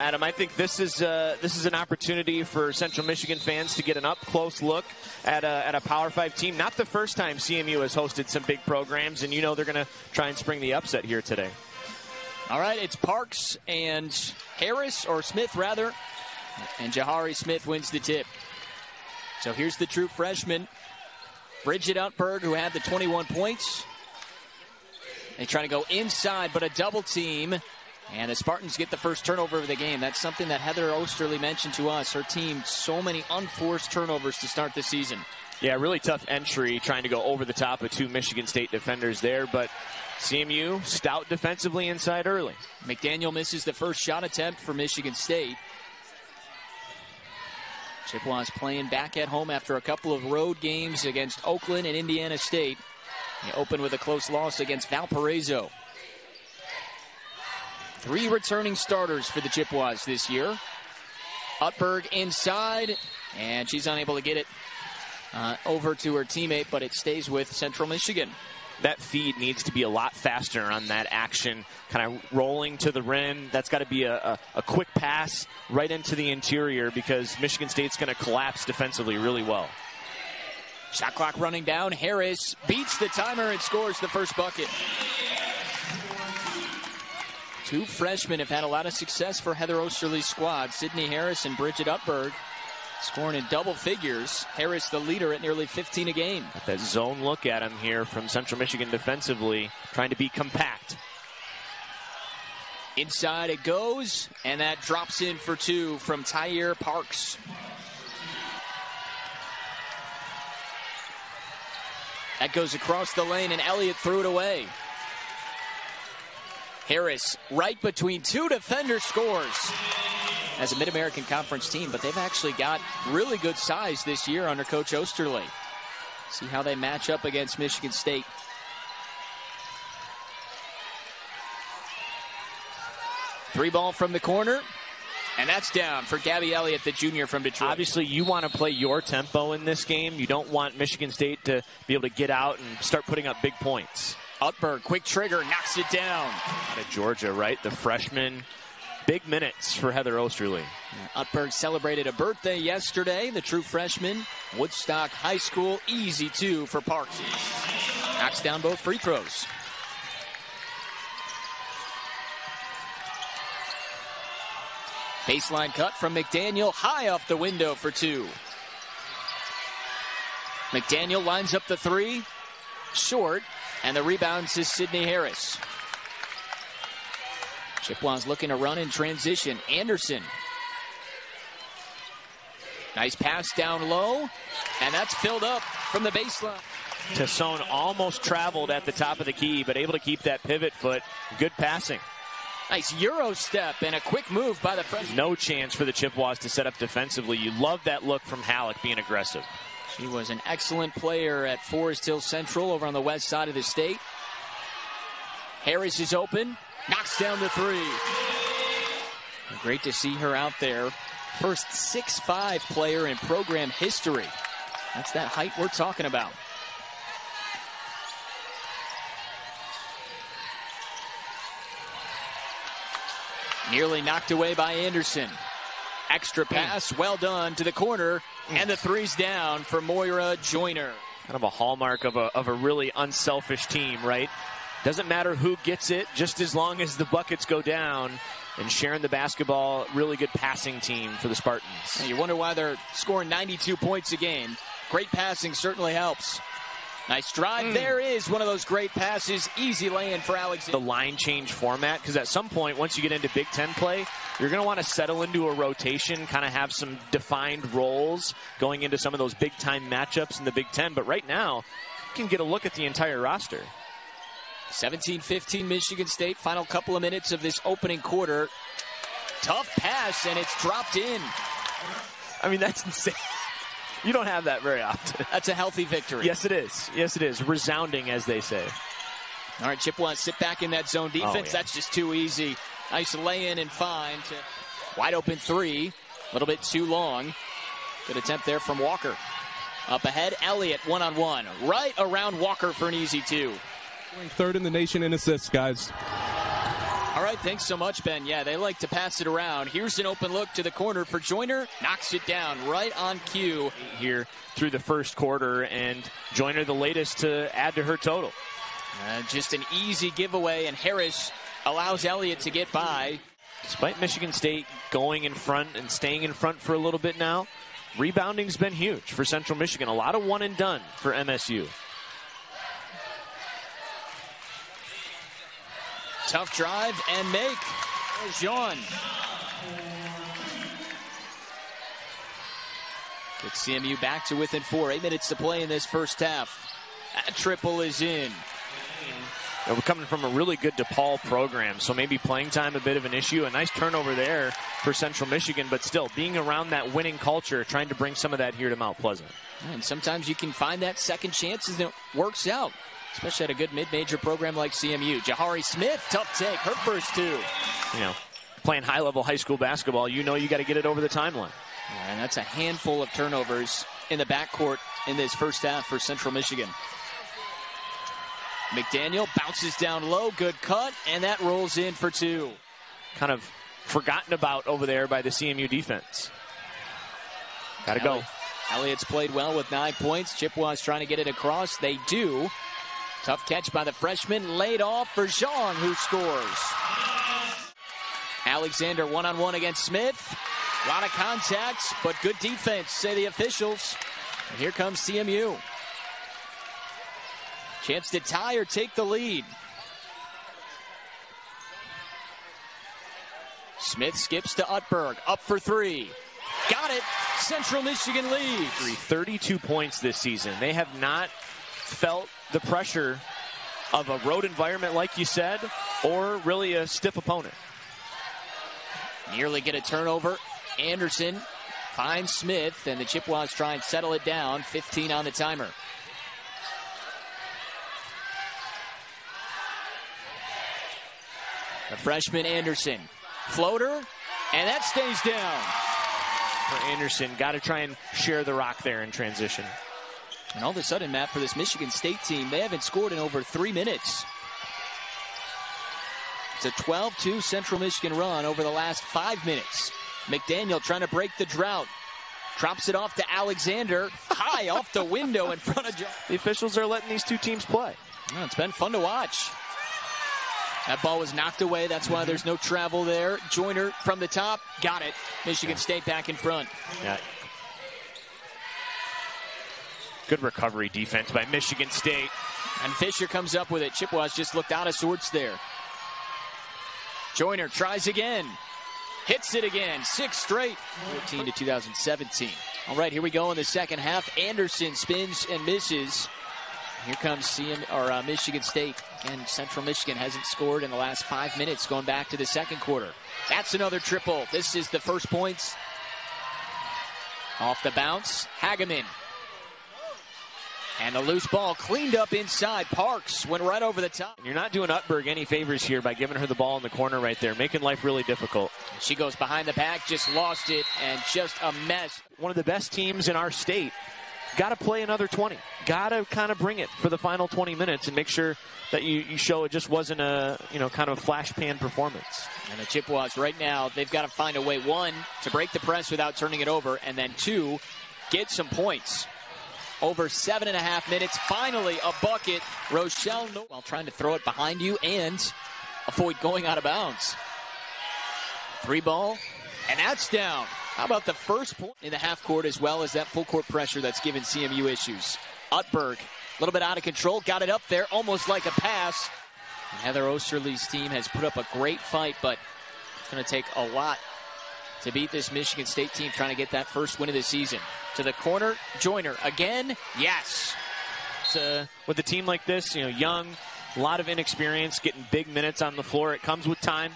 Adam, I think this is uh, this is an opportunity for Central Michigan fans to get an up close look at a, at a Power Five team. Not the first time CMU has hosted some big programs, and you know they're going to try and spring the upset here today. All right, it's Parks and Harris, or Smith rather, and Jahari Smith wins the tip. So here's the true freshman, Bridget Utberg, who had the 21 points. They try to go inside, but a double team. And the Spartans get the first turnover of the game. That's something that Heather Oesterle mentioned to us. Her team, so many unforced turnovers to start the season. Yeah, really tough entry trying to go over the top of two Michigan State defenders there, but CMU stout defensively inside early. McDaniel misses the first shot attempt for Michigan State. Chippewas playing back at home after a couple of road games against Oakland and Indiana State. They open with a close loss against Valparaiso. Three returning starters for the Chippewas this year. Utberg inside, and she's unable to get it uh, over to her teammate, but it stays with Central Michigan. That feed needs to be a lot faster on that action, kind of rolling to the rim. That's got to be a, a, a quick pass right into the interior because Michigan State's going to collapse defensively really well. Shot clock running down. Harris beats the timer and scores the first bucket. Two freshmen have had a lot of success for Heather Oesterle's squad. Sydney Harris and Bridget Utberg scoring in double figures. Harris the leader at nearly 15 a game. That zone look at him here from Central Michigan defensively, trying to be compact. Inside it goes, and that drops in for two from Tyre Parks. That goes across the lane, and Elliott threw it away. Harris, right between two defenders, scores as a Mid American Conference team, but they've actually got really good size this year under Coach Oesterle. See how they match up against Michigan State. Three ball from the corner. And that's down for Gabby Elliott, the junior from Detroit. Obviously, you want to play your tempo in this game. You don't want Michigan State to be able to get out and start putting up big points. Utberg, quick trigger, knocks it down. Out of Georgia, right? The freshman. Big minutes for Heather Oesterle. Yeah, Utberg celebrated a birthday yesterday. The true freshman, Woodstock High School, easy two for Parks. Knocks down both free throws. Baseline cut from McDaniel, high off the window for two. McDaniel lines up the three, short, and the rebound is Sydney Harris. Chippewas looking to run in transition. Anderson. Nice pass down low, and that's filled up from the baseline. Tassone almost traveled at the top of the key, but able to keep that pivot foot. Good passing. Nice Euro step and a quick move by the freshman. No chance for the Chippewas to set up defensively. You love that look from Hallock being aggressive. She was an excellent player at Forest Hill Central over on the west side of the state. Harris is open, knocks down the three. Great to see her out there. First 6'5 player in program history. That's that height we're talking about. Nearly knocked away by Anderson. Extra pass, well done to the corner, and the three's down for Moira Joiner. Kind of a hallmark of a, of a really unselfish team, right? Doesn't matter who gets it, just as long as the buckets go down. And sharing the basketball, really good passing team for the Spartans. And you wonder why they're scoring 92 points a game. Great passing certainly helps. Nice drive. Mm. There is one of those great passes. Easy lay-in for Alexander. The line change format, because at some point, once you get into Big Ten play, you're going to want to settle into a rotation, kind of have some defined roles going into some of those big-time matchups in the Big Ten. But right now, you can get a look at the entire roster. 17-15 Michigan State. Final couple of minutes of this opening quarter. Tough pass, and it's dropped in. I mean, that's insane. You don't have that very often. That's a healthy victory. Yes, it is. Yes, it is. Resounding, as they say. All right, Chippewas sit back in that zone oh, defense. Oh, yeah. That's just too easy. Nice lay in and fine. To wide open three. A little bit too long. Good attempt there from Walker. Up ahead, Elliott one on one. Right around Walker for an easy two. Third in the nation in assists, guys. All right, thanks so much, Ben. Yeah, they like to pass it around. Here's an open look to the corner for Joiner. Knocks it down right on cue. Here through the first quarter, and Joiner the latest to add to her total. Uh, just an easy giveaway, and Harris allows Elliott to get by. Despite Michigan State going in front and staying in front for a little bit now, rebounding's been huge for Central Michigan. A lot of one and done for MSU. Tough drive and make. Jean. Gets CMU back to within four. Eight minutes to play in this first half. That triple is in. We're coming from a really good DePaul program, so maybe playing time a bit of an issue. A nice turnover there for Central Michigan, but still being around that winning culture, trying to bring some of that here to Mount Pleasant. And sometimes you can find that second chance and it works out especially at a good mid-major program like CMU. Jahari Smith, tough take, her first two. You know, playing high-level high school basketball, you know you got to get it over the timeline. Yeah, and that's a handful of turnovers in the backcourt in this first half for Central Michigan. McDaniel bounces down low, good cut, and that rolls in for two. Kind of forgotten about over there by the CMU defense. Got to go. Elliott's played well with nine points. Chippewa's trying to get it across. They do. Tough catch by the freshman, laid off for Jean, who scores. Alexander one on one against Smith. A lot of contacts, but good defense, say the officials. And here comes CMU. Chance to tie or take the lead. Smith skips to Utberg, up for three. Got it. Central Michigan leads. 32 points this season. They have not felt the pressure of a road environment, like you said, or really a stiff opponent. Nearly get a turnover. Anderson finds Smith, and the Chippewas try and settle it down. 15 on the timer. The freshman Anderson. Floater, and that stays down. For Anderson, got to try and share the rock there in transition. And all of a sudden, Matt, for this Michigan State team, they haven't scored in over three minutes. It's a 12 2 Central Michigan run over the last five minutes. McDaniel trying to break the drought. Drops it off to Alexander, high off the window in front of John. The officials are letting these two teams play. Well, it's been fun to watch. That ball was knocked away. That's why there's no travel there. Joiner from the top. Got it. Michigan State back in front. Yeah, Good recovery defense by Michigan State. And Fisher comes up with it. Chippewas just looked out of sorts there. Joiner tries again. Hits it again. Six straight. 14 to 2017. All right, here we go in the second half. Anderson spins and misses. Here comes CM or uh, Michigan State. And Central Michigan hasn't scored in the last five minutes going back to the second quarter. That's another triple. This is the first points. Off the bounce. Hagemann and the loose ball cleaned up inside. Parks went right over the top. You're not doing Utberg any favors here by giving her the ball in the corner right there, making life really difficult. She goes behind the back, just lost it, and just a mess. One of the best teams in our state. Got to play another 20. Got to kind of bring it for the final 20 minutes and make sure that you, you show it just wasn't a, you know, kind of a flash pan performance. And the Chippewas right now, they've got to find a way, one, to break the press without turning it over, and then two, get some points over seven and a half minutes. Finally, a bucket. Rochelle while trying to throw it behind you and avoid going out of bounds. Three ball, and that's down. How about the first point in the half court as well as that full court pressure that's given CMU issues? Utberg, a little bit out of control, got it up there, almost like a pass. And Heather Oesterle's team has put up a great fight, but it's going to take a lot to beat this Michigan State team trying to get that first win of the season. To the corner, Joiner again. Yes. With a team like this, you know, young, a lot of inexperience, getting big minutes on the floor. It comes with time.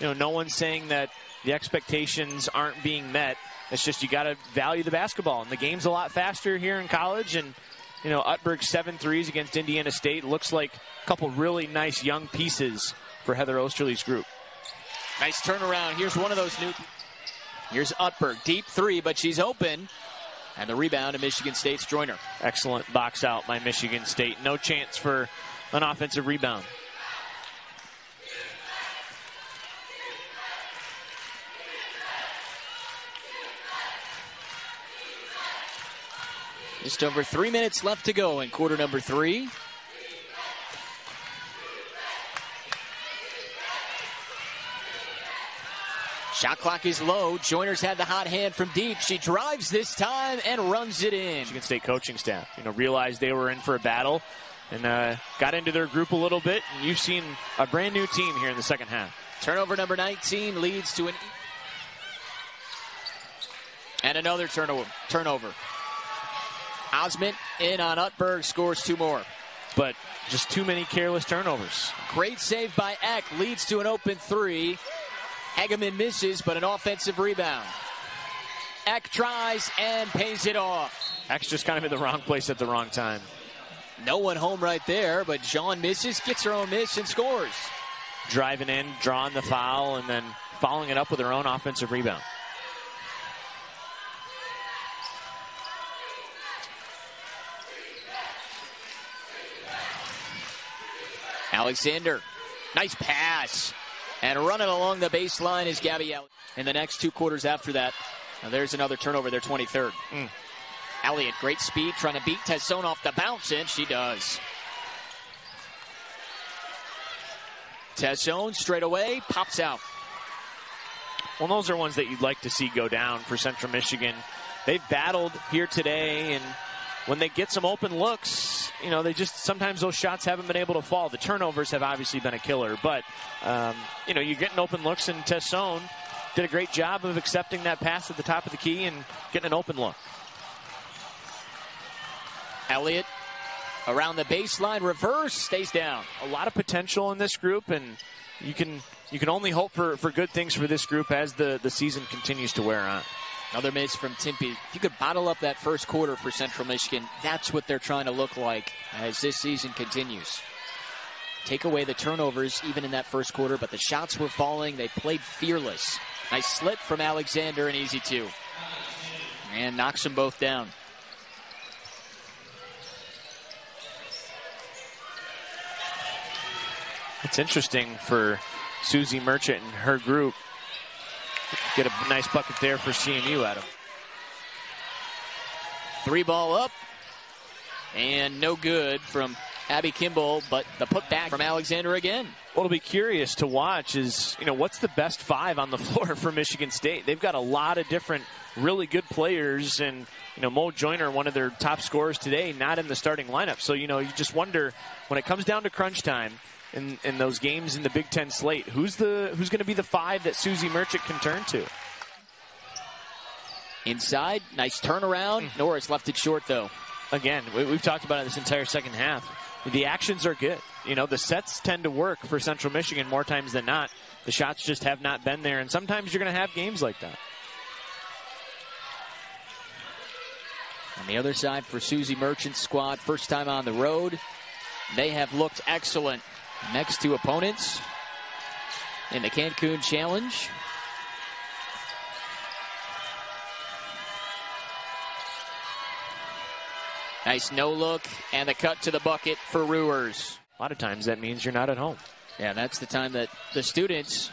You know, no one's saying that the expectations aren't being met. It's just you got to value the basketball, and the game's a lot faster here in college. And you know, Utberg seven threes against Indiana State looks like a couple really nice young pieces for Heather Oesterle's group. Nice turnaround. Here's one of those new. Here's Utberg, deep three, but she's open. And the rebound to Michigan State's Joiner. Excellent box out by Michigan State. No chance for an offensive rebound. Just over three minutes left to go in quarter number three. Shot clock is low. Joiner's had the hot hand from deep. She drives this time and runs it in. Michigan State coaching staff, you know, realized they were in for a battle and uh, got into their group a little bit. And you've seen a brand new team here in the second half. Turnover number 19 leads to an and another turnover. Turnover. Osmond in on Utberg scores two more. But just too many careless turnovers. Great save by Ekh leads to an open three. Hagemann misses, but an offensive rebound. Ekh tries and pays it off. Ekh's just kind of in the wrong place at the wrong time. No one home right there, but Jean misses, gets her own miss, and scores. Driving in, drawing the foul, and then following it up with her own offensive rebound. Alexander, nice pass. And running along the baseline is Gabby Elliott. In the next two quarters after that, there's another turnover, their 23rd. Mm. Elliott, great speed, trying to beat Tazzone off the bounce, and she does. Tazzone straight away, pops out. Well, those are ones that you'd like to see go down for Central Michigan. They've battled here today, and when they get some open looks, you know, they just sometimes those shots haven't been able to fall. The turnovers have obviously been a killer, but um, you know, you're getting open looks, and Tazzone did a great job of accepting that pass at the top of the key and getting an open look. Elliott around the baseline, reverse, stays down. A lot of potential in this group, and you can you can only hope for, for good things for this group as the, the season continues to wear on. Another miss from Timpey. If you could bottle up that first quarter for Central Michigan, that's what they're trying to look like as this season continues. Take away the turnovers even in that first quarter, but the shots were falling. They played fearless. Nice slip from Alexander, and easy two. And knocks them both down. It's interesting for Suzy Merchant and her group Get a nice bucket there for CMU, Adam. Three ball up. And no good from Abby Kimball, but the putback from Alexander again. What'll be curious to watch is, you know, what's the best five on the floor for Michigan State? They've got a lot of different really good players, and, you know, Mo Joiner, one of their top scorers today, not in the starting lineup. So, you know, you just wonder when it comes down to crunch time, in, in those games in the Big Ten slate. Who's the who's going to be the five that Suzy Merchant can turn to? Inside, nice turnaround. Mm. Norris left it short though. Again, we, have talked about it this entire second half. The actions are good. You know, the sets tend to work for Central Michigan more times than not. The shots just have not been there, and sometimes you're going to have games like that. On the other side for Suzy Merchant's squad, first time on the road. They have looked excellent next two opponents in the Cancun Challenge. Nice no look and the cut to the bucket for Ruhrs. A lot of times that means you're not at home. Yeah, that's the time that the students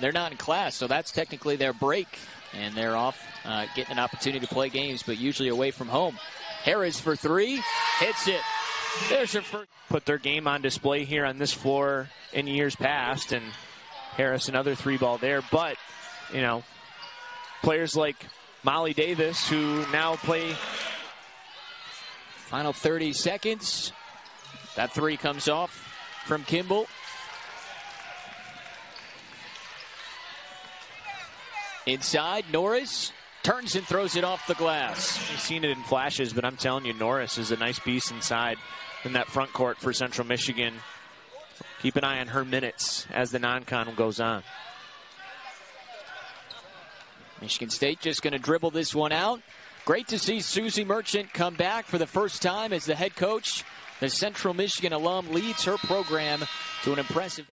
they're not in class, so that's technically their break, and they're off uh, getting an opportunity to play games, but usually away from home. Harris for three, hits it. There's her first. Put their game on display here on this floor in years past, and Harris another three ball there. But, you know, players like Molly Davis who now play. Final 30 seconds. That three comes off from Kimball. Inside, Norris turns and throws it off the glass. You've seen it in flashes, but I'm telling you, Norris is a nice piece inside in that front court for Central Michigan. Keep an eye on her minutes as the non-con goes on. Michigan State just going to dribble this one out. Great to see Suzy Merchant come back for the first time as the head coach. The Central Michigan alum leads her program to an impressive